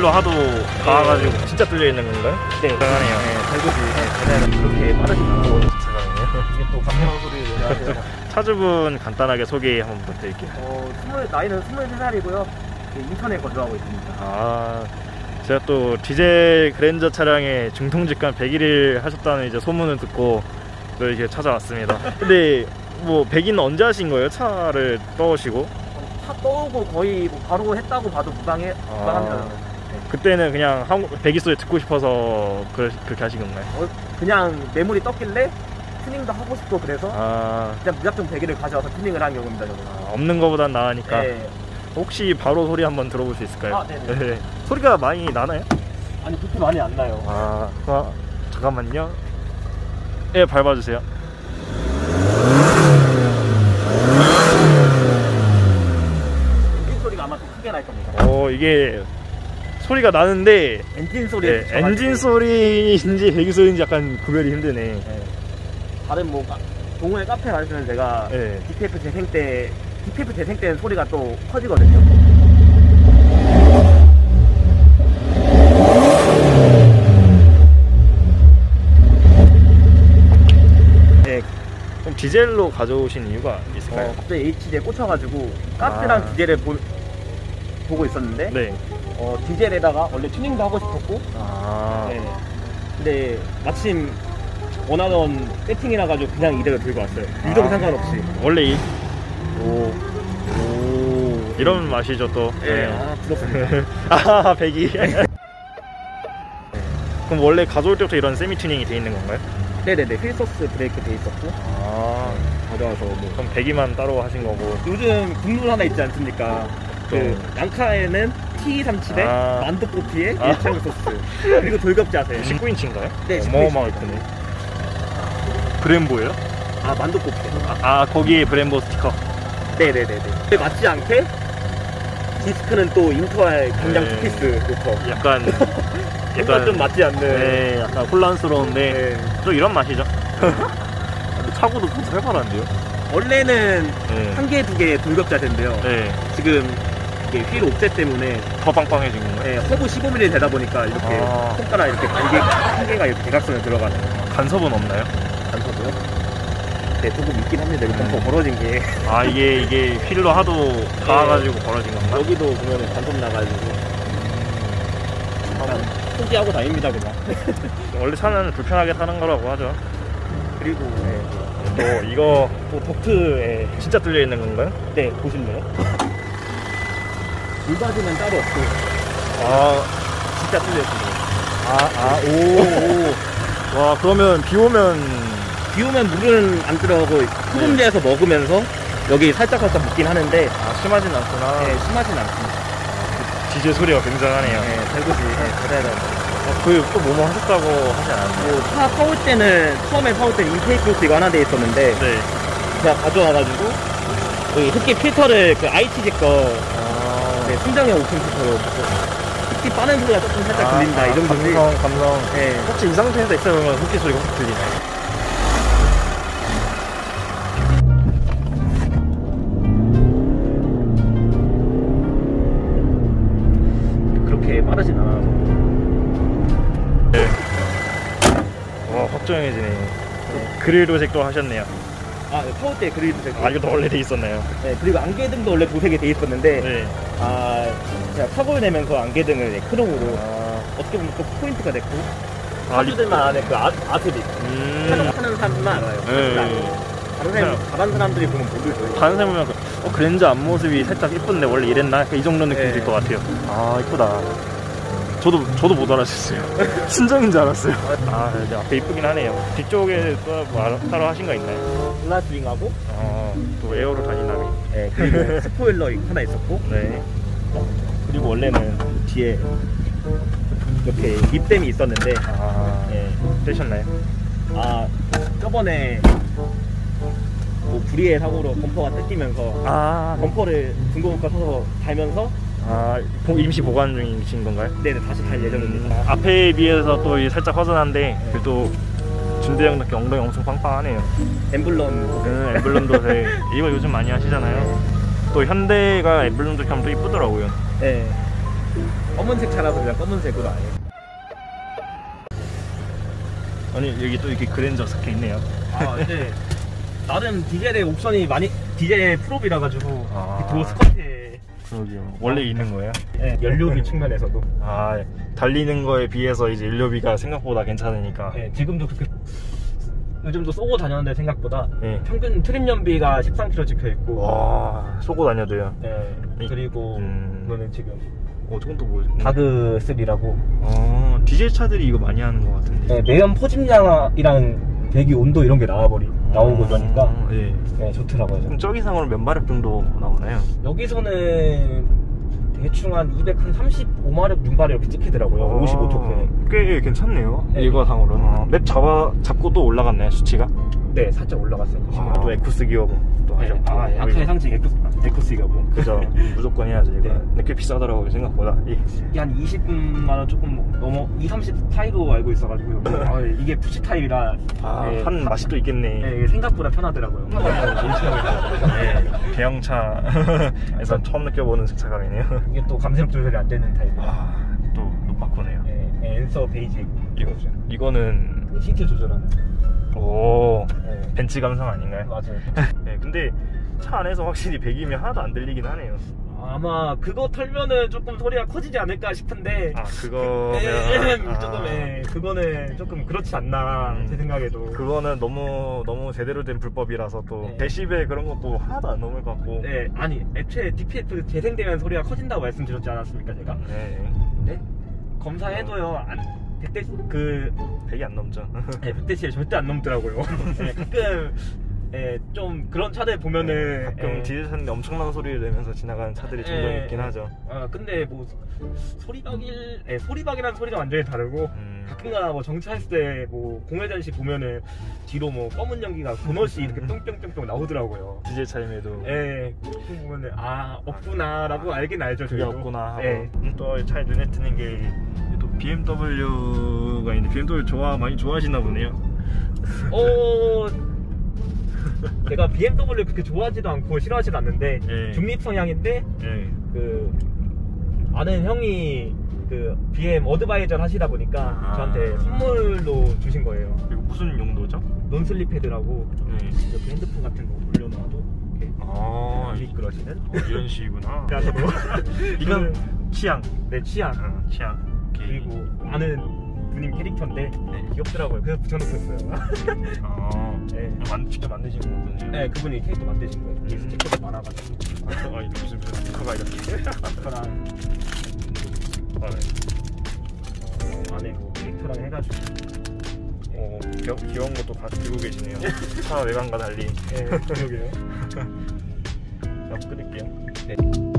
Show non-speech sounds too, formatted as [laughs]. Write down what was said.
휠로 하도 가가지고 진짜 뚫려 있는 건가요? 네. 대단하네요. 달고지 네, 그렇게 빠르진 않고 대단하네요. 이게 또 감명 소리를 내야 차주분 간단하게 소개 한번 부탁드릴게요. 어, 20, 나이는 23살이고요. 인천에 거주하고 있습니다. 아, 제가 또 디젤 그랜저 차량에 중통직관 100일을 하셨다는 이제 소문을 듣고 또 이렇게 찾아왔습니다. 근데 뭐 100일은 언제 하신 거예요? 차를 떠오시고? 차 떠오고 거의 뭐 바로 했다고 봐도 무방해, 무방합니다. 아. 그때는 그냥 한국 100일 소리 듣고 싶어서 그, 그렇게 하신 건가요? 어, 그냥 매물이 떴길래 튜닝도 하고 싶고 그래서 아, 그냥 무작정 100일을 가져와서 튜닝을 한 경우입니다. 저는. 아, 없는 거보단 나으니까 네. 혹시 바로 소리 한번 들어볼 수 있을까요? 아, 네네. 소리가 많이 나나요? 아니 그렇게 많이 안 나요. 아, 아 잠깐만요. 예, 밟아주세요. 엔진 소리가 아마 더 크게 날 겁니다. 어, 이게 소리가 나는데 엔진 소리. 네, 엔진 소리인지 배기 소리인지 약간 구별이 힘드네. 네. 다른 뭐 카- 동호회 카페 가시면 제가 네. DPF 재생 때 DPF 재생 때는 소리가 또 커지거든요. 네. 그럼 디젤로 가져오신 이유가 있을까요? 어, 갑자기 HD에 꽂혀가지고 가스랑 아. 디젤을 보, 보고 있었는데 네. 어, 디젤에다가 원래 튜닝도 하고 싶었고 아, 네. 근데 마침 원하던 세팅이라 가지고 그냥 이대로 들고 왔어요. 유동 아. 상관없이. 원래 이 오, 오, 이런 맛이죠 또. 네. 아, 부럽습니다. [laughs] 아, 배기. 그럼 원래 가져올 때부터 이런 세미 튜닝이 돼 있는 건가요? 네네네. 휠소스 브레이크 돼 있었고 아, 가져와서 뭐 그럼 배기만 따로 하신 거고. 요즘 국룰 하나 있지 않습니까? 그 양카에는 T37에 아. 만두꼬피에 아. 일창 소스 그리고 돌격지 하세요. 19인치인가요? 네, 19인치. 어마어마하게 크네. 브렘보예요? 아 만두꼬피. 아, 거기에 브렘보 스티커. 네네네네. 근데 맞지 않게 디스크는 또 인터알 긴장 네. 투피스 놓고 약간 [laughs] 뭔가 좀 맞지 않는. 네, 약간 혼란스러운데 네. 또 이런 맛이죠. 근데 차고도 좀 해바란데요? 원래는 네. 한 개 두 개 돌격자인데요. 네, 지금 이게 휠 옵셋 때문에 더 빵빵해진 건가요? 네, 허브 15mm 되다 보니까 이렇게 아. 손가락 이렇게 반개 한 개가 이렇게 대각선에 들어가는 간섭은 없나요? 단서고요. 네, 조금 있긴 합니다. 이거 벙커 음. 벌어진 게 아 이게 이게 휠로 하도 닿아가지고 벌어진 건가? 여기도 보면 단속 나가지고 그냥 포기하고 다닙니다 그냥. [laughs] 원래 차는 불편하게 타는 거라고 하죠. 그리고 네, 또 이거 또 도트에 진짜 뚫려 있는 건가요? 네 보실래요? 물받이는 따로 없고 아, 진짜 뚫려 있습니다. 아, 아, 오, 오. 와 그러면 비 오면 비 오면 물은 안 들어가고 소금제에서 먹으면서 여기 살짝 살짝 묻긴 하는데 아 심하진 않구나. 네, 심하진 않습니다. 디젤 소리가 굉장하네요. 네, 달구지 네, 그래야 돼요. 어, 그 또 뭐뭐 하셨다고 하지 않았나요? 뭐, 차 사올 때는, 처음에 사올 때는 intake 호스가 하나 돼 있었는데, 네. 제가 가져와가지고, 여기 흡기 필터를 그 ITG 거, 아, 네, 필터로 바꿔서, 흡기 빠는 소리가 조금 살짝 들린다, 이 정도지. 아, 감성, 감성. 네. 혹시 이 상태에서 있으면 흡기 소리가 확 들리나요? 그렇게 빠르진 않아서. 네. 와, 확 조용해지네. 그릴 도색도 하셨네요. 아, 네, 때 그리드 되고. 아, 이것도 원래 돼 있었나요? 네, 그리고 안개등도 원래 도색이 돼 있었는데, 네. 아, 제가 사고를 내면서 안개등을 네, 크롬으로, 아, 어떻게 보면 또 포인트가 됐고, 아, 리- 사주들만 아는 그 아, 아트리. 음. 하는 사람들만 알아요. 네. 다른 사람, 다른 사람들이 보면 모르죠. 다른 사람 보면 그, 어, 그랜저 앞모습이 살짝 이쁜데 원래 이랬나? 약간 이 정도 느낌 네. 들것 같아요. 아, 이쁘다. 저도, 저도 못 알아챘어요. [laughs] 순정인 줄 알았어요. 아, 근데 앞에 이쁘긴 하네요. 뒤쪽에 또 뭐 알아- 따로 하신 거 있나요? 글라스윙하고, 어, 또 에어로 다니나미. 네, 그리고 [laughs] 스포일러 하나 있었고, 네. 그리고 원래는 뒤에 이렇게 립댐이 있었는데, 아, 예, 되셨나요? 아, 저번에 뭐 불의의 사고로 범퍼가 뜯기면서 아, 범퍼를 중고물가 사서 달면서 아, 보- 임시 보관 중이신 건가요? 네네 다시 달 예정입니다. 음, 앞에 비해서 또이 살짝 허전한데 그래도 준대 형답게 엉덩이 엄청 빵빵하네요. 엠블럼 음, 엠블럼 도색 [laughs] 이거 요즘 많이 하시잖아요. 또 현대가 엠블럼 도색 하면 또 이쁘더라고요. 네. 검은색 차라서 그냥 검은색으로 아예. 아니 여기 또 이렇게 그랜저 적혀 있네요. 아 근데 [laughs] 나름 디젤의 옵션이 많이 디젤 프로비라 가지고 아. 도어 스커트에 그러게요. 원래 있는 거예요? 예, 연료비 측면에서도 아 달리는 거에 비해서 이제 연료비가 생각보다 괜찮으니까. 예, 지금도 그렇게 요즘도 쏘고 다녔는데 생각보다 예. 평균 트림 연비가 13km 찍혀 있고 와 쏘고 다녀도요. 예, 그리고 음. 이거는 지금 어 저건 또 뭐지? 다그 3라고 어 디젤 차들이 이거 많이 하는 것 같은데. 예, 매연 포집량이랑 배기 온도 이런 게 나와버리 나오고 그러니까 어, 예. 예, 좋더라고요. 그럼 저기상으로 몇 마력 정도 나오나요? 여기서는 대충 한 235마력, 6마력 이렇게 찍히더라고요. 55초 에꽤 괜찮네요. 네. 일과상으로는. 어, map 잡아 잡고 또 올라갔나요 수치가? 네, 살짝 올라갔어요. 아, 또 에쿠스 기어 봉도 네. 아, 약간의 상징 에쿠스, 에쿠스이가고. 그죠. [laughs] 무조건 해야죠 이거. 네. 근데 꽤 비싸더라고요 생각보다. 이- 이게 한 20만 원 조금 넘어 2, 30 사이로 알고 있어가지고 아, 이게 push 타입이라 아, 예, 한 맛이 또 있겠네. 예, 생각보다 편하더라고요. 네, 대형차에서 [laughs] 처음 느껴보는 승차감이네요. 이게 또 감속 조절이 안 되는 타입이에요. 아, 또 노파코네요. 예, 예, 엔서 basic 이거 이거는 시트 조절하는. 오 예, 벤츠 감성 아닌가요? 맞아요. [laughs] 네, 근데 차 안에서 확실히 배기음이 하나도 안 들리긴 하네요. 아마 그거 털면은 조금 소리가 커지지 않을까 싶은데 아 그거면 [laughs] 예, 아, 조금 예, 그거는 조금 그렇지 않나 음. 제 생각에도. 그거는 너무 너무 제대로 된 불법이라서 또 네. 데시벨 그런 것도 하나도 안 넘을 것 같고. 네, 아니 애초에 DPF 재생되면 소리가 커진다고 말씀드렸지 않았습니까 제가? 네. 네? 검사해도요 안 100대 그 백이 안 넘죠. 네, [laughs] 100대시에 절대 안 넘더라고요. 네, [laughs] 가끔 예, 좀 그런 차들 보면은 가끔 예, 디젤 차인데 엄청난 소리를 내면서 지나가는 차들이 종종 예, 있긴 예. 하죠. 아 근데 뭐 소리박일 예, 소리박이라는 소리가 완전히 다르고 음. 가끔가다 뭐 정차했을 때 뭐 공회전시 보면은 뒤로 뭐 검은 연기가 도넛이 이렇게 뿅뿅뿅뿅 나오더라고요. 디젤 차임에도 예, 보면은 아 없구나라고 알긴 알죠. 그게 저희도. 없구나 하고 예. 음, 또 차에 눈에 띄는 게또 BMW가 있는데 BMW 좋아 많이 좋아하시나 보네요. 어 제가 BMW 그렇게 좋아하지도 않고 싫어하지도 않는데 예. 중립 성향인데 예. 그 아는 형이 그 BM 어드바이저 하시다 보니까 아. 저한테 선물로 주신 거예요. 이거 무슨 용도죠? 논슬립 패드라고 네. 이렇게 핸드폰 같은 거 올려놔도 이렇게 아 미끄러지는. 어, 이런 식이구나. 그래서 [laughs] 이건 취향. 내 취향 어, 취향. 오케이. 그리고 아는 누님 캐릭터인데 네. 귀엽더라고요. 그래서 붙여놓고 있어요. 아, [laughs] 네. 만, 직접 만드신 거군요. 네, 그분이 캐릭터 만드신 거예요. 이 음. 스티커가 많아가지고 아, 아, 이거 무슨 스티커가 이렇게. 스티커랑 아, 네. 어, 안에 뭐 캐릭터랑 해가지고 어, 귀여, 귀여운 것도 다 들고 계시네요. [laughs] 차 외관과 달리. 네, 그러게요. [laughs] 자, 끊을게요. 네.